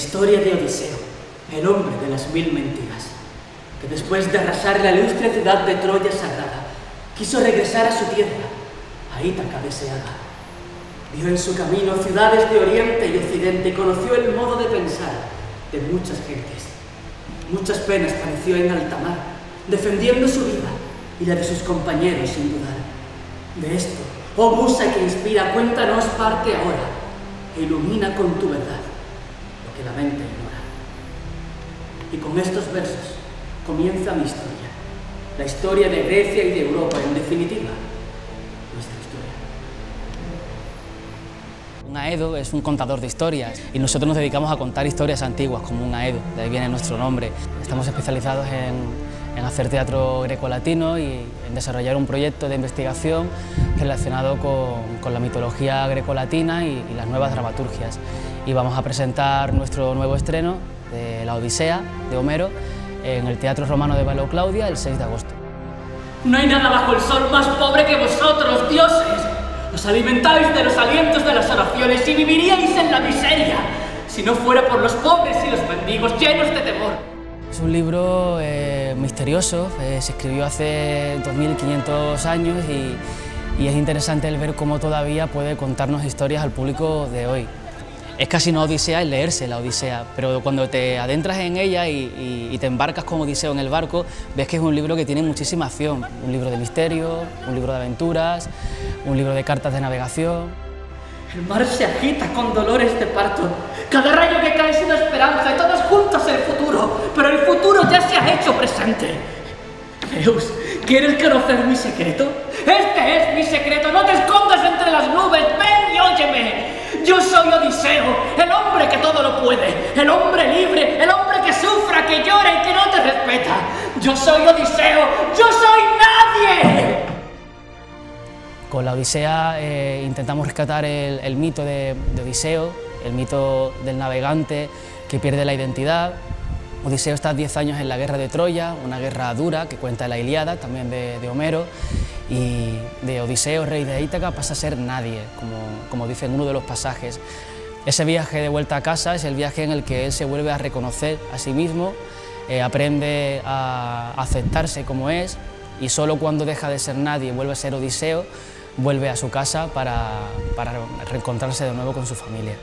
historia de Odiseo, el hombre de las mil mentiras, que después de arrasar la ilustre ciudad de Troya sagrada, quiso regresar a su tierra, a Ítaca deseada. Vio en su camino ciudades de Oriente y Occidente conoció el modo de pensar de muchas gentes. Muchas penas padeció en alta mar, defendiendo su vida y la de sus compañeros sin dudar. De esto, oh musa que inspira, cuéntanos parte ahora e ilumina con tu verdad que la mente ignora. Y con estos versos comienza mi historia, la historia de Grecia y de Europa, en definitiva, nuestra historia. Un aedo es un contador de historias y nosotros nos dedicamos a contar historias antiguas como un aedo, de ahí viene nuestro nombre. Estamos especializados en, hacer teatro greco-latino y en desarrollar un proyecto de investigación relacionado con, la mitología greco-latina y, y las nuevas dramaturgias. Y vamos a presentar nuestro nuevo estreno de La Odisea de Homero en el Teatro Romano de Valeo Claudia el 6 de agosto. No hay nada bajo el sol más pobre que vosotros, dioses. Os alimentáis de los alientos de las oraciones y viviríais en la miseria, si no fuera por los pobres y los mendigos llenos de temor. Es un libro eh, misterioso, eh, se escribió hace 2500 años y, y es interesante el ver cómo todavía puede contarnos historias al público de hoy es casi una odisea el leerse la odisea, pero cuando te adentras en ella y, te embarcas como Odiseo en el barco, ves que es un libro que tiene muchísima acción, un libro de misterio, un libro de aventuras, un libro de cartas de navegación. El mar se agita con dolores de parto, cada rayo que cae es una esperanza y todos juntos el futuro, pero el futuro ya se ha hecho presente. Zeus, ¿quieres conocer mi secreto? Este es mi secreto, no te escondas entre las nubes. Yo soy Odiseo, el hombre que todo lo puede, el hombre libre, el hombre que sufra, que llora y que no te respeta. Yo soy Odiseo, yo soy nadie. Con la Odisea eh, intentamos rescatar el, mito de, Odiseo, el mito del navegante que pierde la identidad. Odiseo está 10 años en la guerra de Troya, una guerra dura que cuenta la Iliada, también de Homero, y de Odiseo, rey de Ítaca, pasa a ser nadie, como, como dice en uno de los pasajes. Ese viaje de vuelta a casa es el viaje en el que él se vuelve a reconocer a sí mismo, eh, aprende a aceptarse como es y solo cuando deja de ser nadie vuelve a ser Odiseo, vuelve a su casa para, para reencontrarse de nuevo con su familia.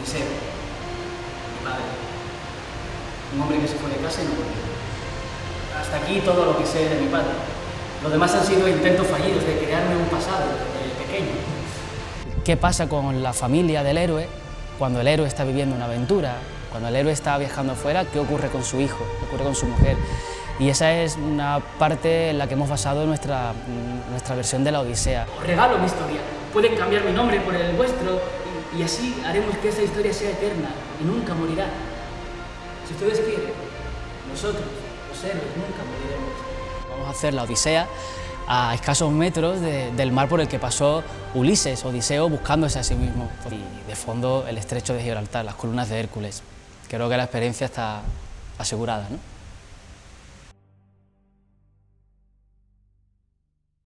Odiseo, mi padre, un hombre que se fue de casa y no volvió. Hasta aquí todo lo que sé de mi padre. Lo demás han sido intentos fallidos ¿Qué pasa con la familia del héroe cuando el héroe está viviendo una aventura? Cuando el héroe está viajando afuera, ¿qué ocurre con su hijo? ¿Qué ocurre con su mujer? Y esa es una parte en la que hemos basado nuestra, nuestra versión de la Odisea. Os regalo mi historia. Pueden cambiar mi nombre por el vuestro y, y así haremos que esa historia sea eterna y nunca morirá. Si ustedes quieren, nosotros, los héroes, nunca moriremos. Vamos a hacer la Odisea a escasos metros del mar por el que pasó Ulises, Odiseo, buscándose a sí mismo. Y de fondo el estrecho de Gibraltar, las columnas de Hércules. Creo que la experiencia está asegurada.